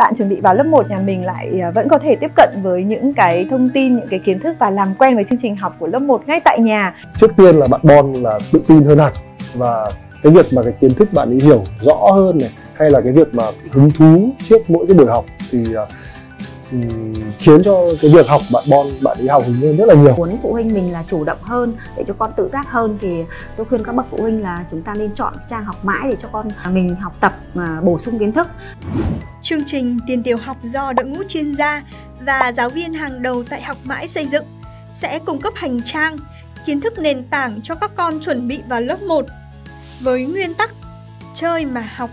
bạn chuẩn bị vào lớp 1 nhà mình lại à, vẫn có thể tiếp cận với những cái thông tin, những cái kiến thức và làm quen với chương trình học của lớp 1 ngay tại nhà. Trước tiên là bạn Bon là tự tin hơn hẳn và cái việc mà cái kiến thức bạn ấy hiểu rõ hơn này hay là cái việc mà hứng thú trước mỗi cái buổi học thì à, khiến cho cái việc học bạn Bon bạn ấy hào hứng hơn rất là nhiều. Muốn phụ huynh mình là chủ động hơn để cho con tự giác hơn thì tôi khuyên các bậc phụ huynh là chúng ta nên chọn trang học mãi để cho con mình học tập mà bổ sung kiến thức. Chương trình tiền tiểu học do đội ngũ chuyên gia và giáo viên hàng đầu tại học mãi xây dựng sẽ cung cấp hành trang, kiến thức nền tảng cho các con chuẩn bị vào lớp 1 với nguyên tắc chơi mà học,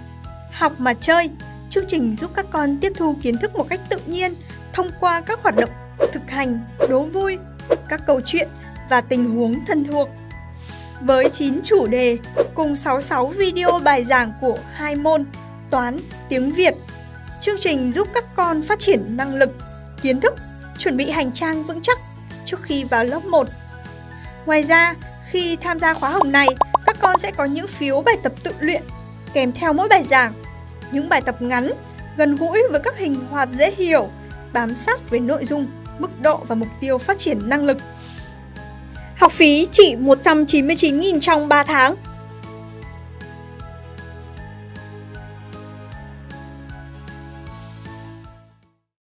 học mà chơi. Chương trình giúp các con tiếp thu kiến thức một cách tự nhiên thông qua các hoạt động thực hành, đố vui, các câu chuyện và tình huống thân thuộc. Với 9 chủ đề cùng 66 video bài giảng của hai môn toán, tiếng Việt Chương trình giúp các con phát triển năng lực, kiến thức, chuẩn bị hành trang vững chắc trước khi vào lớp 1. Ngoài ra, khi tham gia khóa học này, các con sẽ có những phiếu bài tập tự luyện kèm theo mỗi bài giảng. Những bài tập ngắn, gần gũi với các hình hoạt dễ hiểu, bám sát với nội dung, mức độ và mục tiêu phát triển năng lực. Học phí chỉ 199.000 trong 3 tháng